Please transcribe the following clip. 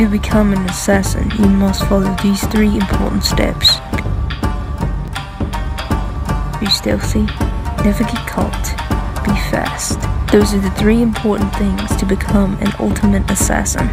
To become an assassin, you must follow these three important steps. Be stealthy, never get caught, be fast. Those are the three important things to become an ultimate assassin.